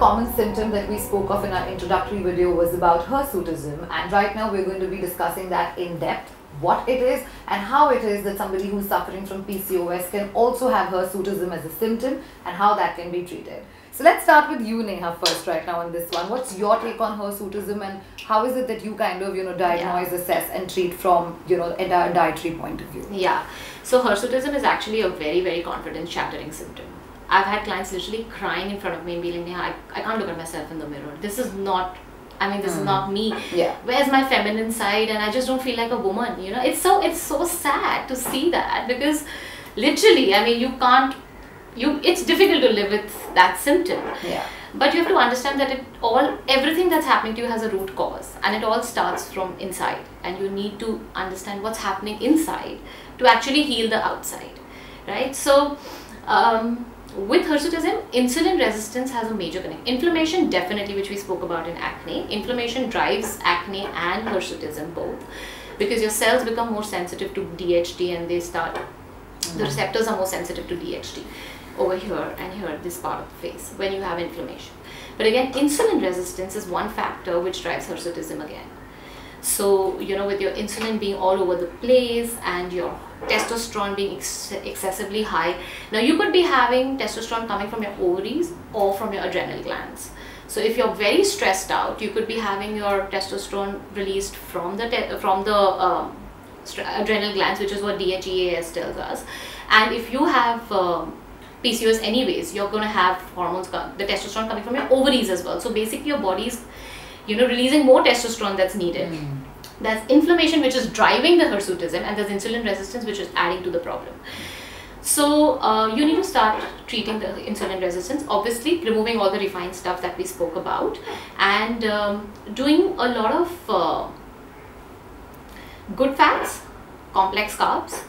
common symptom that we spoke of in our introductory video was about hirsutism and right now we're going to be discussing that in depth what it is and how it is that somebody who's suffering from PCOS can also have hirsutism as a symptom and how that can be treated. So let's start with you Neha first right now on this one. What's your take on hirsutism and how is it that you kind of you know diagnose, yeah. assess and treat from you know a dietary point of view? Yeah. So hirsutism is actually a very very confidence shattering symptom I've had clients literally crying in front of me and being like, I, I can't look at myself in the mirror. This is not I mean, this mm. is not me. Yeah. Where's my feminine side? And I just don't feel like a woman. You know, it's so it's so sad to see that because, literally, I mean, you can't. You it's difficult to live with that symptom. Yeah. But you have to understand that it all everything that's happening to you has a root cause, and it all starts from inside. And you need to understand what's happening inside to actually heal the outside, right? So. Um, with hirsutism, insulin resistance has a major connection. Inflammation, definitely, which we spoke about in acne. Inflammation drives acne and hirsutism both because your cells become more sensitive to DHT and they start, mm. the receptors are more sensitive to DHT over here and here, this part of the face, when you have inflammation. But again, insulin resistance is one factor which drives hirsutism again. So, you know, with your insulin being all over the place and your testosterone being ex excessively high. Now you could be having testosterone coming from your ovaries or from your adrenal glands. So if you're very stressed out, you could be having your testosterone released from the from the um, adrenal glands, which is what DHEAS tells us. And if you have um, PCOS anyways, you're going to have hormones, the testosterone coming from your ovaries as well. So basically your body's, you know, releasing more testosterone that's needed. Mm there's inflammation which is driving the hirsutism and there's insulin resistance which is adding to the problem. So uh, you need to start treating the insulin resistance, obviously removing all the refined stuff that we spoke about and um, doing a lot of uh, good fats, complex carbs,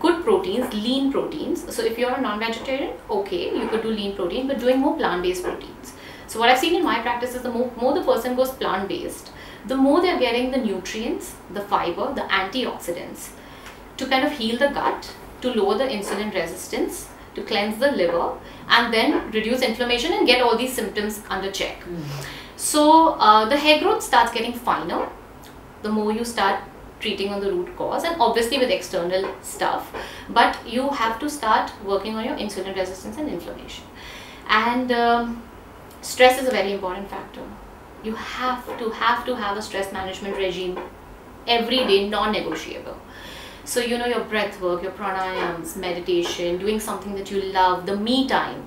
good proteins, lean proteins. So if you're a non-vegetarian, okay, you could do lean protein, but doing more plant-based proteins. So what I've seen in my practice is the more, more the person goes plant-based, the more they're getting the nutrients, the fiber, the antioxidants to kind of heal the gut, to lower the insulin resistance, to cleanse the liver, and then reduce inflammation and get all these symptoms under check. Mm. So uh, the hair growth starts getting finer the more you start treating on the root cause and obviously with external stuff but you have to start working on your insulin resistance and inflammation and um, stress is a very important factor you have to have to have a stress management regime every day non-negotiable. So you know your breath work your pranayams meditation doing something that you love the me time.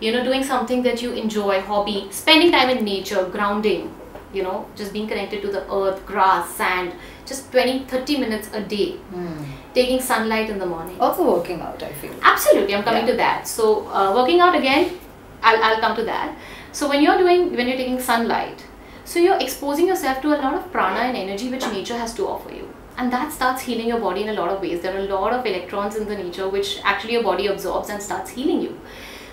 You know doing something that you enjoy hobby spending time in nature grounding you know just being connected to the earth grass sand just 20 30 minutes a day. Mm. taking sunlight in the morning. Also working out i feel. Absolutely i'm coming yeah. to that. So uh, working out again I'll, I'll come to that. So when you're doing when you're taking sunlight so you're exposing yourself to a lot of prana and energy which nature has to offer you. And that starts healing your body in a lot of ways. There are a lot of electrons in the nature which actually your body absorbs and starts healing you.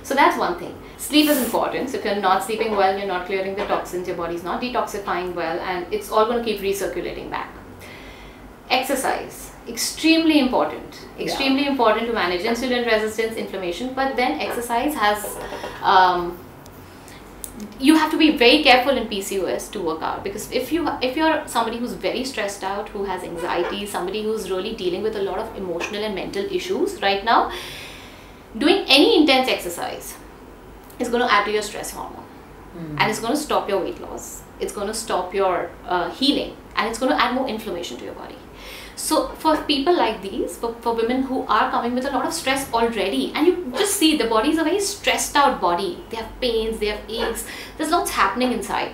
So that's one thing. Sleep is important. So if you're not sleeping well, you're not clearing the toxins, your body's not detoxifying well, and it's all going to keep recirculating back. Exercise. Extremely important. Extremely yeah. important to manage insulin resistance, inflammation, but then exercise has um, you have to be very careful in PCOS to work out because if you if you're somebody who's very stressed out, who has anxiety, somebody who's really dealing with a lot of emotional and mental issues right now, doing any intense exercise is going to add to your stress hormone, mm. and it's going to stop your weight loss. It's going to stop your uh, healing, and it's going to add more inflammation to your body. So for people like these, for, for women who are coming with a lot of stress already, and you just see the body is a very stressed out body. They have pains, they have aches, there's lots happening inside.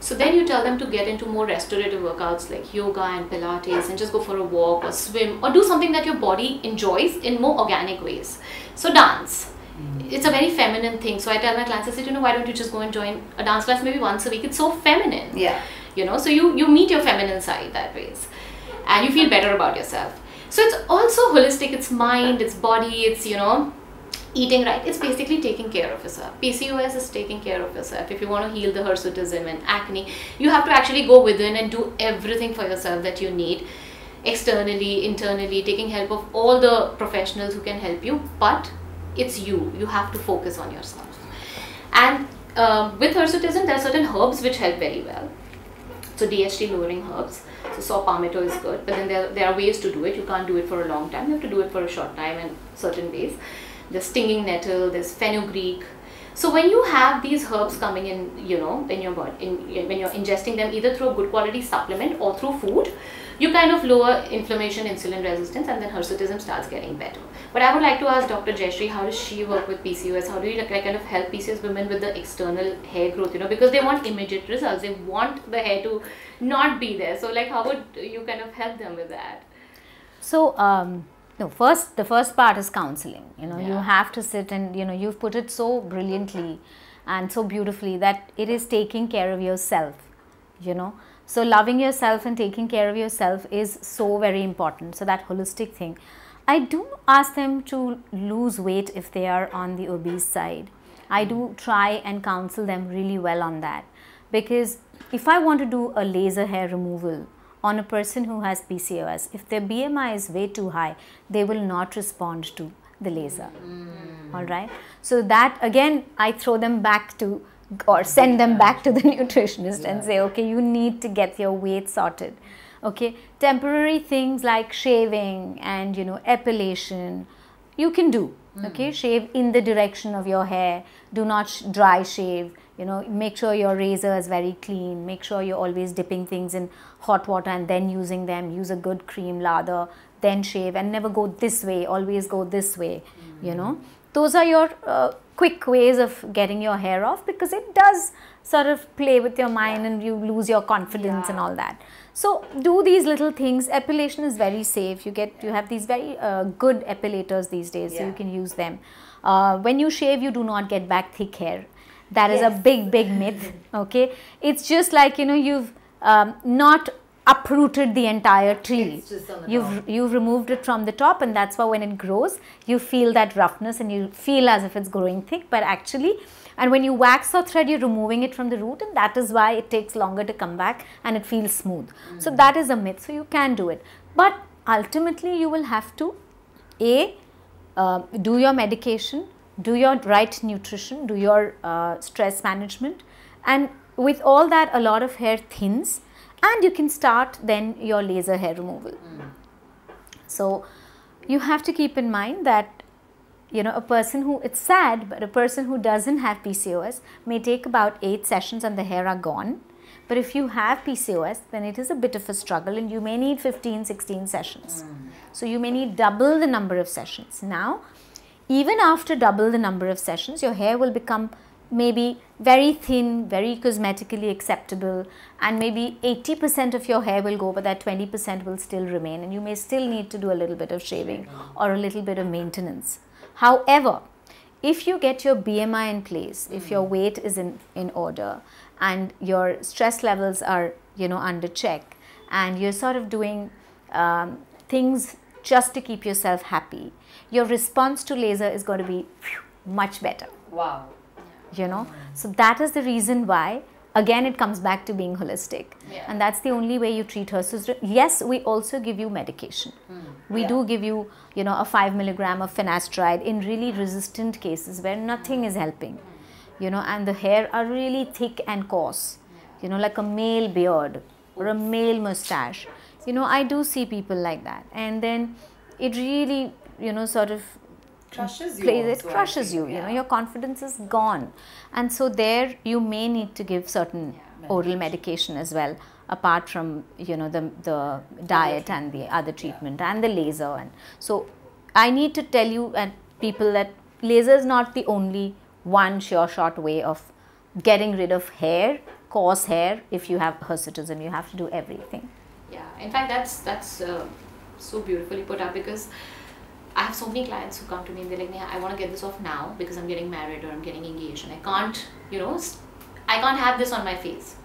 So then you tell them to get into more restorative workouts like yoga and Pilates and just go for a walk or swim or do something that your body enjoys in more organic ways. So dance. Mm. It's a very feminine thing. So I tell my clients, I say, you know, why don't you just go and join a dance class maybe once a week? It's so feminine. Yeah. You know, so you, you meet your feminine side that ways and you feel better about yourself. So it's also holistic, it's mind, it's body, it's, you know, eating right. It's basically taking care of yourself. PCOS is taking care of yourself. If you want to heal the hirsutism and acne, you have to actually go within and do everything for yourself that you need externally, internally, taking help of all the professionals who can help you. But it's you. You have to focus on yourself. And uh, with hirsutism, there are certain herbs which help very well. So DHT lowering herbs. So saw palmetto is good, but then there, there are ways to do it. You can't do it for a long time. You have to do it for a short time in certain ways. There's stinging nettle, there's fenugreek. So when you have these herbs coming in, you know, in your body, in, when you're ingesting them either through a good quality supplement or through food, you kind of lower inflammation, insulin resistance, and then hirsutism starts getting better. But I would like to ask Dr. Jayashree, how does she work with PCOS? How do you like, kind of help PCOS women with the external hair growth? You know, because they want immediate results. They want the hair to not be there. So, like, how would you kind of help them with that? So, um, no, first the first part is counseling. You know, Yeah. you have to sit and you know you've put it so brilliantly and so beautifully that it is taking care of yourself. You know, so loving yourself and taking care of yourself is so very important. So that holistic thing. I do ask them to lose weight if they are on the obese side. I do try and counsel them really well on that because if I want to do a laser hair removal on a person who has PCOS, if their BMI is way too high, they will not respond to the laser. Mm. All right. So that again, I throw them back to or send them back to the nutritionist and say, okay, you need to get your weight sorted. Okay, temporary things like shaving and you know epilation, you can do. Okay, shave in the direction of your hair. Do not sh- dry shave. You know, make sure your razor is very clean. Make sure you're always dipping things in hot water and then using them. Use a good cream lather, then shave, and never go this way. Always go this way. You know, those are your uh, quick ways of getting your hair off because it does sort of play with your mind and you lose your confidence and all that. So do these little things. Epilation is very safe. You get you have these very uh, good epilators these days so you can use them. Uh, when you shave you do not get back thick hair. That is a big big myth okay? It's just like you know you've um, not uprooted the entire tree. It's just on the you've top. you've removed it from the top and that's why when it grows you feel that roughness and you feel as if it's growing thick. But actually and when you wax or thread you're removing it from the root and that is why it takes longer to come back and it feels smooth. So that is a myth. So you can do it. But ultimately you will have to a uh, do your medication do your right nutrition do your uh, stress management. And with all that a lot of hair thins and you can start then your laser hair removal. So you have to keep in mind that you know a person who it's sad but a person who doesn't have PCOS may take about 8 sessions and the hair are gone. But if you have PCOS then it is a bit of a struggle and you may need 15 16 sessions. So you may need double the number of sessions. Now even after double the number of sessions your hair will become maybe very thin very cosmetically acceptable and maybe 80% of your hair will go but that 20% will still remain and you may still need to do a little bit of shaving or a little bit of maintenance however if you get your BMI in place, if your weight is in, in order and your stress levels are, you know, under check and you're sort of doing um, things just to keep yourself happy, your response to laser is going to be much better Wow. You know? So that is the reason why again it comes back to being holistic. Yeah. and that's the only way you treat hirsutism yes we also give you medication. Hmm. We Yeah. do give you you know a 5 milligram of finasteride in really resistant cases where nothing is helping you know? And the hair are really thick and coarse you know like a male beard or a male mustache. You know i do see people like that. And then it really you know sort of Crushes you. plays it also, crushes you you know your confidence is gone. And so there you may need to give certain oral medication as well apart from you know the the diet and the other treatment and the laser and so i need to tell you and people that laser is not the only one sure shot way of getting rid of hair coarse hair if you have hirsutism you have to do everything. Yeah, in fact, that's that's uh, so beautifully put up because I have so many clients who come to me and they're like, "Neha, I want to get this off now because I'm getting married or I'm getting engaged and I can't, you know, I can't have this on my face.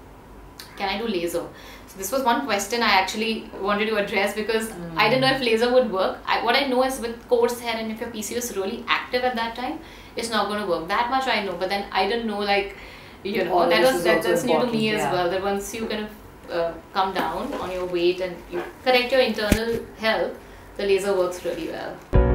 Can I do laser?" So this was one question I actually wanted to address because I didn't know if laser would work. I, what I know is with coarse hair and if your PCOS is really active at that time, it's not going to work. That much I know, but then I didn't know like, you know, All that was that, that's new to me as well. That once you kind of uh, come down on your weight and you correct your internal health, the laser works really well.